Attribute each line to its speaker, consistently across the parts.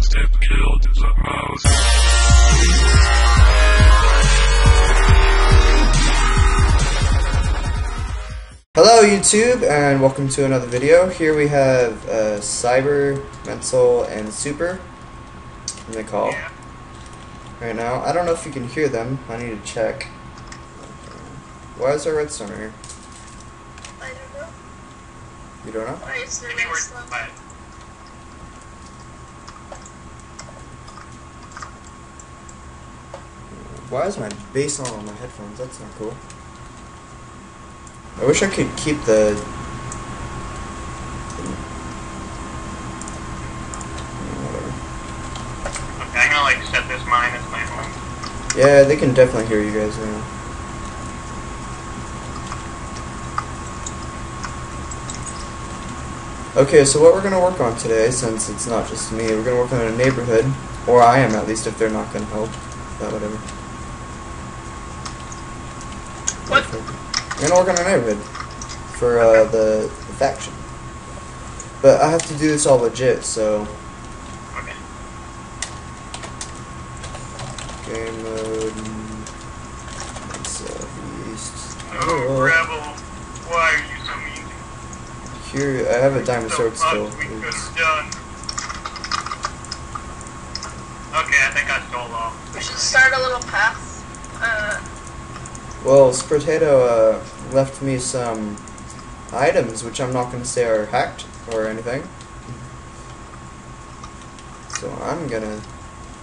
Speaker 1: Footstep killed the mouse.
Speaker 2: Hello YouTube and welcome to another video. Here we have uh, Cyber, Mental, and Super in the call
Speaker 3: Yeah.
Speaker 2: right now. I don't know if you can hear them. I need to check. Why is there redstone right here?
Speaker 4: I don't know.
Speaker 2: You don't know?
Speaker 4: Why is there
Speaker 3: Maybe
Speaker 4: red
Speaker 3: we're
Speaker 4: slow?
Speaker 3: but
Speaker 2: Why is my bass on on my headphones? That's not cool. I wish I could keep the. Whatever.
Speaker 3: okay, I'm gonna like set this mine as my home.
Speaker 2: Yeah, they can definitely hear you guys now. Okay, so what we're gonna work on today, since it's not just me, we're gonna work on a neighborhood, or I am at least if they're not gonna help. But whatever.
Speaker 4: What?
Speaker 2: We're gonna work on a neighborhood for uh, the, the faction. But I have to do this all legit, so
Speaker 3: Okay.
Speaker 2: game mode. Southeast.
Speaker 3: Oh, rebel, why are you so mean?
Speaker 2: Here, I have a diamond
Speaker 3: so
Speaker 2: sword
Speaker 3: much
Speaker 2: still.
Speaker 3: we could have done. Okay, I think I stole off.
Speaker 4: We should start a little path.
Speaker 2: Well, Spritato uh, left me some items, which I'm not going to say are hacked or anything. So I'm gonna,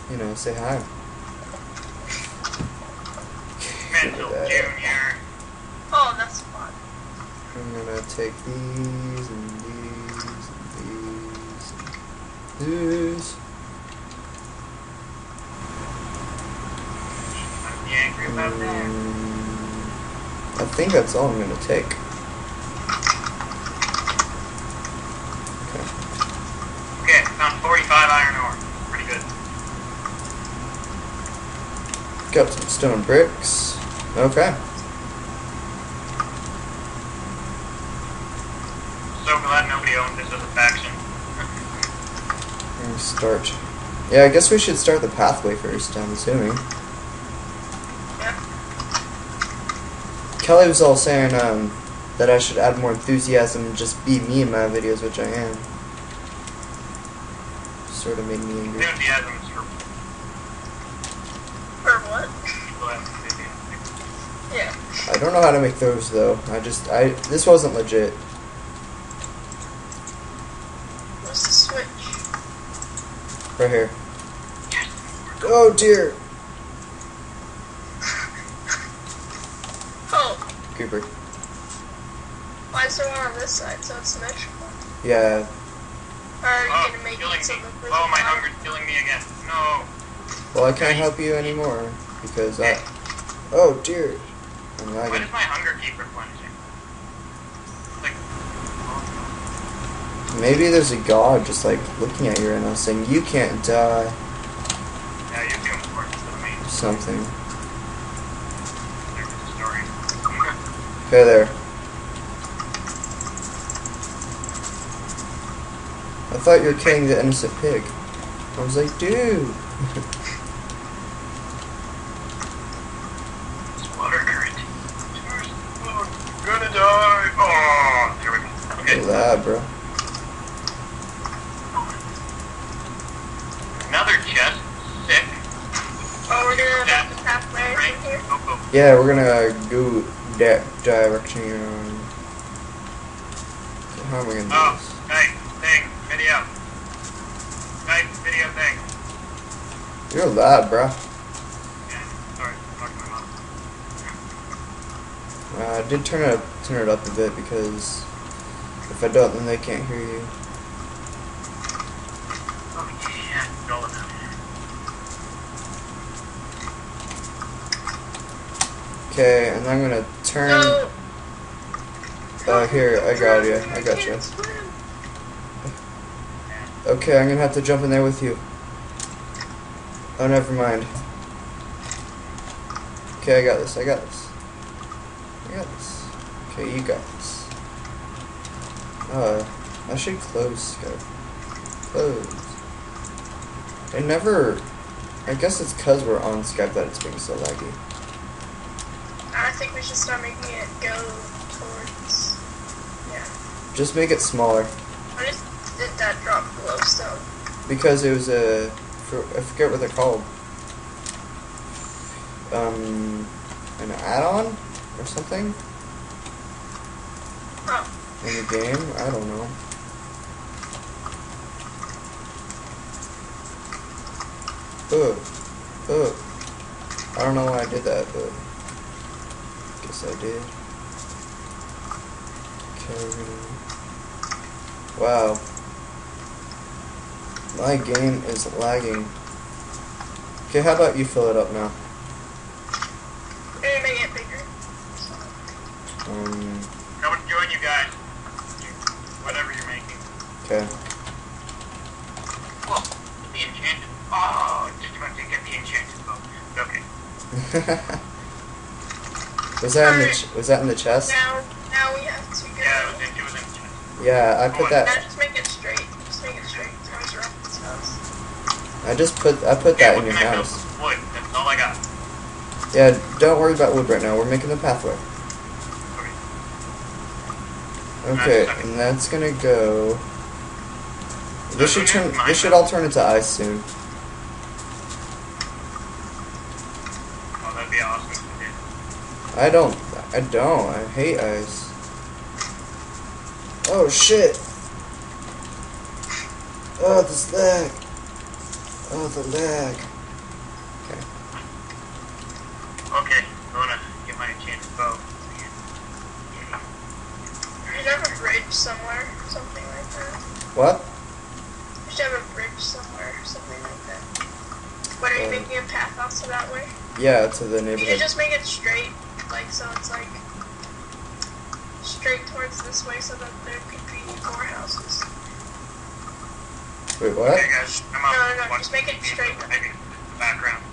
Speaker 2: you know, say hi.
Speaker 3: Mental
Speaker 2: Uh,
Speaker 3: Junior.
Speaker 4: oh, that's fun.
Speaker 2: I'm gonna take these and these and these and these.
Speaker 3: I'd be angry about that.
Speaker 2: I think that's all I'm gonna take. Okay.
Speaker 3: Okay, found 45 iron ore. Pretty good.
Speaker 2: Got some stone bricks. Okay.
Speaker 3: So glad nobody owned this as a faction.
Speaker 2: Start. Yeah, I guess we should start the pathway first, I'm assuming. Kelly was all saying um, that I should add more enthusiasm and just be me in my videos, which I am. Sort of made me angry.
Speaker 3: Enthusiasm is for
Speaker 4: For what?
Speaker 3: people that have enthusiasm.
Speaker 4: Yeah.
Speaker 2: I don't know how to make those though. I just I this wasn't legit.
Speaker 4: What's the switch?
Speaker 2: Right here. Oh dear.
Speaker 4: Oh,
Speaker 2: Creeper.
Speaker 4: why is there one on this side? So it's symmetrical.
Speaker 2: Yeah.
Speaker 4: Are you
Speaker 3: Oh,
Speaker 4: gonna make
Speaker 3: killing
Speaker 4: it so
Speaker 3: me.
Speaker 4: the
Speaker 3: Oh, my
Speaker 4: one-
Speaker 3: hunger's killing me again. No.
Speaker 2: Well, I can't help you anymore because I. Oh dear. I'm
Speaker 3: Why does my hunger keep replenishing? Like,
Speaker 2: Maybe there's a god just like looking at you right now saying you can't die.
Speaker 3: yeah, you're too important to me.
Speaker 2: Something.
Speaker 3: story.
Speaker 2: Okay, there. I thought you were killing the innocent pig. I was like, dude.
Speaker 3: Water current. Oh, gonna die. Oh, there we go. Okay.
Speaker 2: Look at that, bro.
Speaker 3: Another chest. Sick.
Speaker 4: Oh, we're gonna
Speaker 3: Yeah.
Speaker 4: make the pathway
Speaker 3: Right.
Speaker 4: here.
Speaker 3: Go, go.
Speaker 2: Yeah, we're gonna go that direction. um, So how am I gonna do
Speaker 3: Oh,
Speaker 2: this?
Speaker 3: hey, thing, video. Hey, video thing.
Speaker 2: You're loud, bro.
Speaker 3: Yeah, sorry, talk to my mom.
Speaker 2: Uh, I did turn it up, turn it up a bit because if I don't, then they can't hear you.
Speaker 3: Oh, yeah, roll it out.
Speaker 2: Okay, and I'm gonna turn.
Speaker 4: No.
Speaker 2: Uh, here, I got you. I got you. Okay, I'm gonna have to jump in there with you. Oh, never mind. Okay, I got this. I got this. I got this. Okay, you got this. Uh, I should close. Go. Close. It never. I guess it's because we're on Skype that it's being so laggy.
Speaker 4: I think we should start making it go towards. Yeah.
Speaker 2: Just make it smaller
Speaker 4: I just did that drop glowstone.
Speaker 2: because it was a. I forget what they're called. Um, an add-on or something in the game. I don't know. Ugh. Ugh. I don't know why I did that, but guess I did. Carry. Wow. My game is lagging. Okay, how about you fill it up now?
Speaker 4: we're gonna make it bigger.
Speaker 2: Um,
Speaker 3: Coming join you guys. Whatever you're making.
Speaker 2: okay.
Speaker 3: Whoa, the enchanted. Oh, just about to get the enchanted bow. Okay.
Speaker 2: was that in the ch- was that in the chest?
Speaker 4: now, now we have to go.
Speaker 3: Yeah, it was in, it was in the chest.
Speaker 2: Yeah, I put
Speaker 4: Now
Speaker 2: that.
Speaker 4: just make it straight. Just make it straight towards Rocket's house.
Speaker 2: I just put I put that
Speaker 3: what
Speaker 2: in your
Speaker 3: can I build?
Speaker 2: house.
Speaker 3: Wood. That's all I got.
Speaker 2: Yeah, don't worry about wood right now. We're making the pathway.
Speaker 3: Okay.
Speaker 2: Okay, and that's gonna go. This should turn. This should all turn into ice soon.
Speaker 3: Oh, that'd be awesome.
Speaker 2: I don't. I don't. I hate ice. Oh shit! Oh, this lag. Oh, the lag. Okay.
Speaker 3: Okay, I'm gonna get my enchanted bow. Yeah.
Speaker 4: We should have a bridge somewhere, something like that.
Speaker 2: What?
Speaker 4: We should have a bridge somewhere, something like that. What are you
Speaker 2: Um,
Speaker 4: making a path also that way?
Speaker 2: Yeah, to the neighborhood.
Speaker 4: You should just make it straight, like so it's like straight towards this way, so that there could be more houses.
Speaker 2: Wait, what?
Speaker 3: Okay, guys, I'm out.
Speaker 4: No, no, no,
Speaker 3: Watch
Speaker 4: just make it straight.
Speaker 3: so Maybe the background.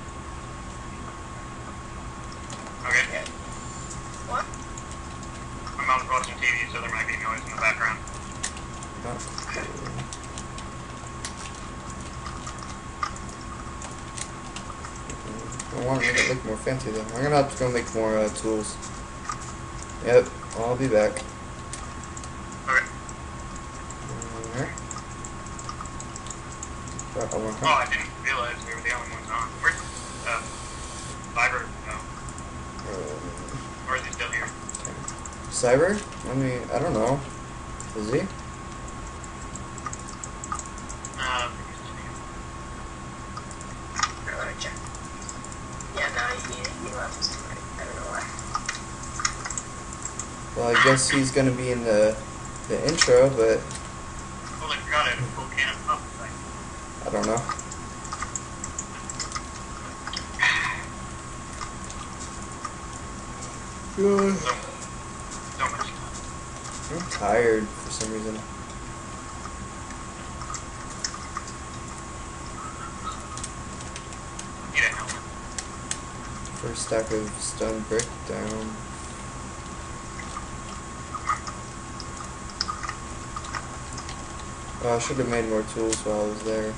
Speaker 3: Okay,
Speaker 4: Yeah. What?
Speaker 3: I'm out watching TV, so there might be noise in the background.
Speaker 2: I want to make it look more fancy though. I'm gonna have to go make more uh, tools. Yep, I'll be back.
Speaker 3: Okay.
Speaker 2: There. Crap, I want
Speaker 3: Oh, I didn't realize we were the only ones on. Where's uh, Fiber? No,
Speaker 2: uh,
Speaker 3: or is he still here?
Speaker 2: Cyber? I mean, I don't know. Is he?
Speaker 3: Uh,
Speaker 4: Here, let me check. Yeah, no, he, he left. I don't know why.
Speaker 2: Well, I guess he's gonna be in the the intro, but
Speaker 3: forgot I had a full can of pop. Like,
Speaker 2: I don't know.
Speaker 3: So.
Speaker 2: I'm tired for some reason. First stack of stone brick down. Oh, I should have made more tools while I was there.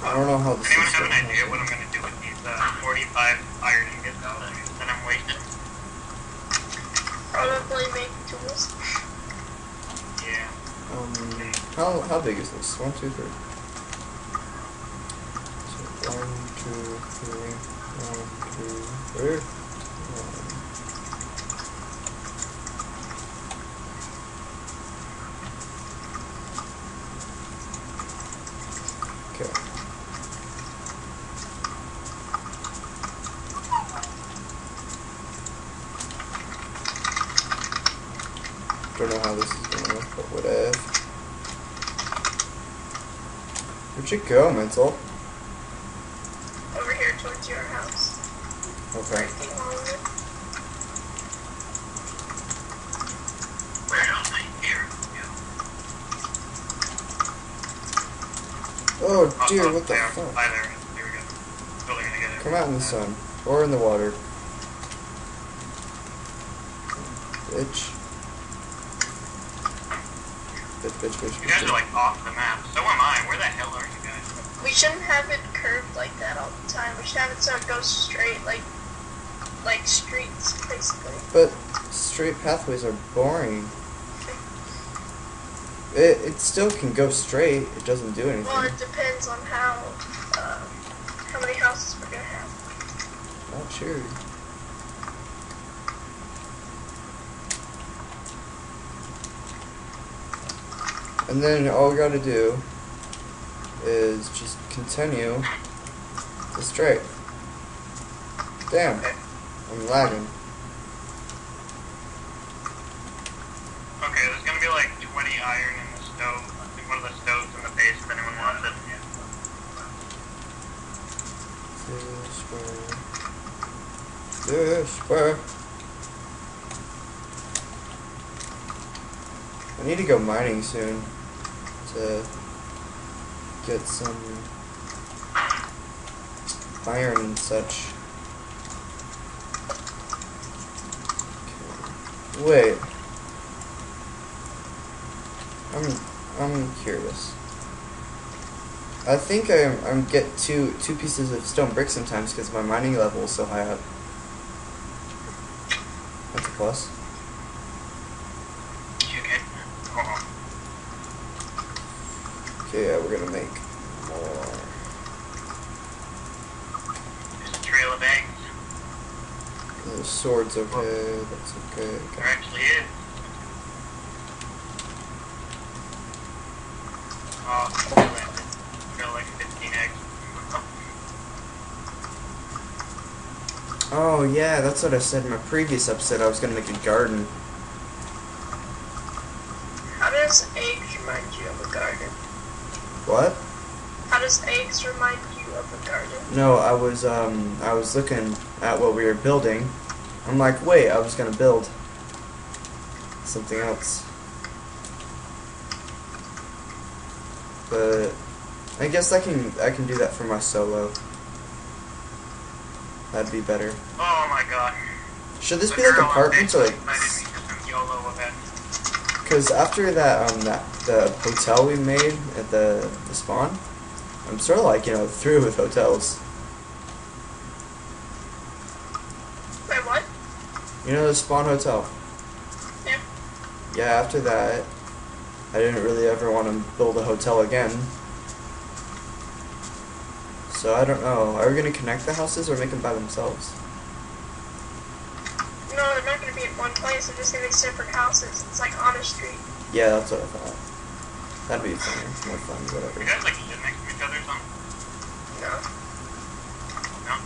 Speaker 2: I don't know how this
Speaker 3: Anyone
Speaker 2: is
Speaker 3: have an idea what I'm gonna do with these uh, 45 iron ingots that I'm wasting?
Speaker 4: Probably make tools.
Speaker 3: Yeah.
Speaker 2: Um, how how big is this? One, two, three. So one, two, three, one, two, three. One. Okay. Don't know how this is gonna look, but whatever. Where'd you go, Mental?
Speaker 4: Over here towards your house.
Speaker 2: Okay.
Speaker 4: Right along it.
Speaker 3: Where'd all my arrows go?
Speaker 2: Oh
Speaker 3: Oh,
Speaker 2: dear,
Speaker 3: oh,
Speaker 2: what the
Speaker 3: there,
Speaker 2: fuck?
Speaker 3: There. Here we go. Totally gonna get it.
Speaker 2: Come out in the sun. Or in the water. Bitch. Bitch, bitch, bitch,
Speaker 3: You guys
Speaker 2: bitch.
Speaker 3: are like off the map. So am I. Where the hell are you?
Speaker 4: We shouldn't have it curved like that all the time. We should have it so it goes straight, like like streets, basically.
Speaker 2: But straight pathways are boring. It, it still can go straight. It doesn't do anything.
Speaker 4: Well, it depends on how uh, how many houses we're gonna have.
Speaker 2: Not sure. And then all we gotta do is just continue the straight. Damn, I'm lagging.
Speaker 3: Okay, there's gonna be like 20 iron in the stove. In one of the stoves in the base if anyone wants it.
Speaker 2: This way. This way. I need to go mining soon to get some iron and such. Okay. Wait. I'm I'm curious. I think I'm I'm get two two pieces of stone brick sometimes because my mining level is so high up. That's a plus.
Speaker 3: Oh,
Speaker 2: Okay, yeah, we're gonna make more.
Speaker 3: there's a trail of eggs.
Speaker 2: The sword's okay. That's okay.
Speaker 3: There actually is. Oh, I landed. Got like 15 eggs.
Speaker 2: Oh yeah, that's what I said in my previous episode. I was gonna make a garden.
Speaker 4: How does eggs remind you of a garden?
Speaker 2: What?
Speaker 4: How does eggs remind you of a garden?
Speaker 2: No, I was um I was looking at what we were building. I'm like, wait, I was gonna build something else. But I guess I can I can do that for my solo. That'd be better.
Speaker 3: Oh my god.
Speaker 2: Should this
Speaker 3: The
Speaker 2: be like apartments or like?
Speaker 3: Facebook invited me to some YOLO event.
Speaker 2: Because after that um that the hotel we made at the, the spawn, I'm sort of like you know through with hotels.
Speaker 4: Wait, what?
Speaker 2: You know the spawn hotel.
Speaker 4: Yeah.
Speaker 2: Yeah. After that, I didn't really ever want to build a hotel again. So I don't know. Are we gonna connect the houses or make them by themselves?
Speaker 4: No, they're not gonna be in one place. They're just gonna be separate houses. It's like on a street.
Speaker 2: Yeah, that's what I thought. That'd be funny, more fun,
Speaker 3: You
Speaker 2: whatever.
Speaker 3: guys like live next to each other or something?
Speaker 4: No.
Speaker 3: No?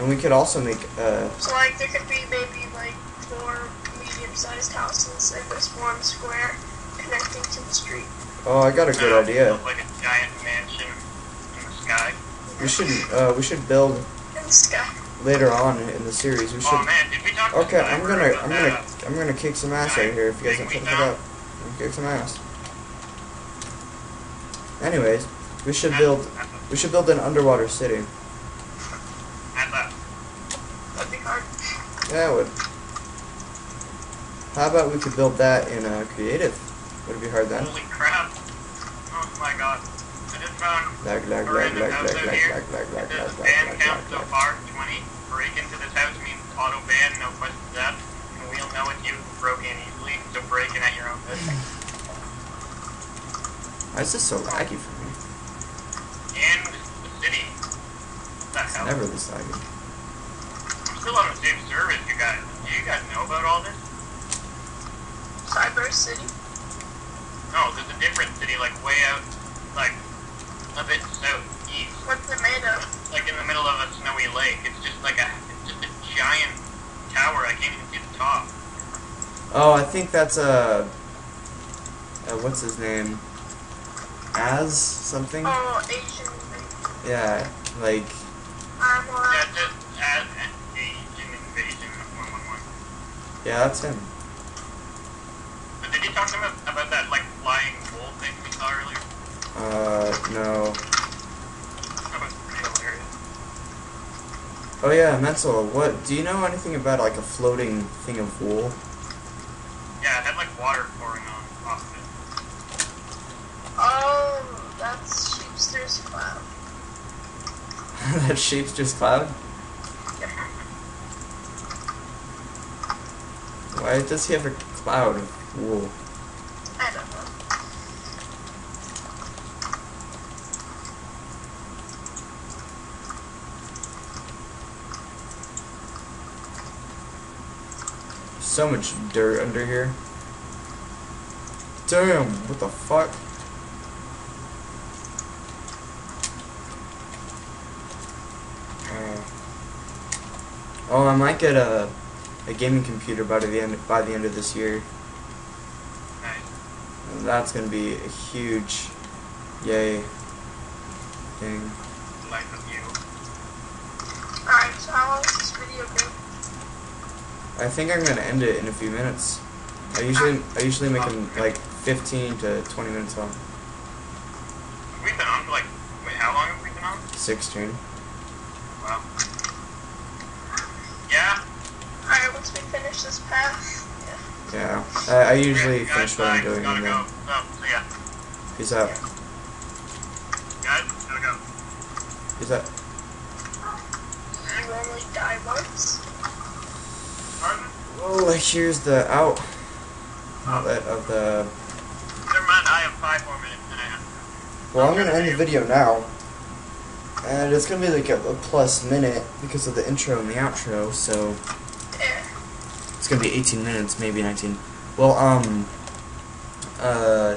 Speaker 2: And we could also make uh
Speaker 4: So like there could be maybe like four medium-sized houses in this one square connecting to the street.
Speaker 2: oh I got a good
Speaker 3: No,
Speaker 2: idea.
Speaker 3: Like a giant mansion in the sky.
Speaker 2: We should uh we should build
Speaker 4: In the sky.
Speaker 2: later on in the series. We
Speaker 3: Oh
Speaker 2: should
Speaker 3: man, did we talk to
Speaker 2: Okay, I'm gonna I'm gonna I'm gonna kick some ass right here if you guys don't shut the fuck up. I'm kick some ass. Anyways, we should
Speaker 3: uh,
Speaker 2: build we should build an underwater city.
Speaker 3: that's a-
Speaker 4: That'd be hard.
Speaker 2: Yeah, would. How about we could build that in uh, creative? Would it be hard then?
Speaker 3: Holy crap. Oh my god. I just found
Speaker 2: Lag, lag,
Speaker 3: a
Speaker 2: lag,
Speaker 3: random
Speaker 2: lag,
Speaker 3: house
Speaker 2: lag,
Speaker 3: out
Speaker 2: lag,
Speaker 3: here.
Speaker 2: lag, lag, lag,
Speaker 3: says
Speaker 2: lag,
Speaker 3: ban
Speaker 2: lag,
Speaker 3: count
Speaker 2: lag,
Speaker 3: so far, 20. Break into this house means auto ban, no questions asked. And we'll know it's you broke in easily, so break in at your own risk.
Speaker 2: Why is this so laggy for me?
Speaker 3: And the city. What the
Speaker 2: It's never this laggy.
Speaker 3: I'm still on the same service, you guys. Do you guys know about all this?
Speaker 4: Cyber City.
Speaker 3: No, there's a different city, like way out, like a bit southeast,
Speaker 4: What's it made of?
Speaker 3: like in the middle of a snowy lake. It's just like a, it's just a giant tower. I can't even see the top.
Speaker 2: Oh, I think that's a. uh what's his name? As something?
Speaker 4: Oh, Asian. thing.
Speaker 2: Yeah, like
Speaker 4: I'm
Speaker 3: Yeah, just as an uh, Asian invasion of 111.
Speaker 2: Yeah, that's him.
Speaker 3: But did you talk to him about that like flying wool thing we saw earlier?
Speaker 2: Uh, no.
Speaker 3: That was pretty hilarious.
Speaker 2: Oh yeah, Mental, what, do you know anything about like a floating thing of wool?
Speaker 3: Yeah, it had like water pouring on off of it.
Speaker 4: Oh, that's Sheepster's cloud.
Speaker 2: that shape's just cloud? Why does he have a cloud of wool?
Speaker 4: I don't know.
Speaker 2: So much dirt under here. Damn, what the fuck? Uh, oh, I might get a a gaming computer by the end by the end of this year.
Speaker 3: Nice.
Speaker 2: And that's gonna be a huge, yay, thing.
Speaker 3: Life of you.
Speaker 4: Alright, so how long is this video been?
Speaker 2: I think I'm gonna end it in a few minutes. I usually ah. I usually make ah. them like 15 to 20 minutes long.
Speaker 3: We've been on for like, wait, how long have we been on?
Speaker 2: 16.
Speaker 3: Wow. Yeah.
Speaker 4: Alright, once we finish this path, yeah.
Speaker 2: I, I usually
Speaker 3: Yeah,
Speaker 2: finish what I'm doing and then
Speaker 3: Oh, yeah.
Speaker 2: peace out.
Speaker 3: Guys, gotta go.
Speaker 2: Peace out.
Speaker 4: You only die once.
Speaker 3: Pardon?
Speaker 2: Oh, here's the out outlet of the.
Speaker 3: Never mind, I have five more minutes.
Speaker 2: Well, I'm gonna end the video now, and it's gonna be like a, plus minute because of the intro and the outro. So. It's gonna be 18 minutes, maybe 19. Well, um, uh,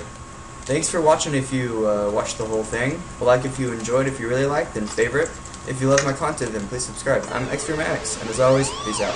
Speaker 2: thanks for watching. If you uh, watched the whole thing, like if you enjoyed. If you really liked, then favorite. If you love my content, then please subscribe. I'm Extra Max, and as always, peace out.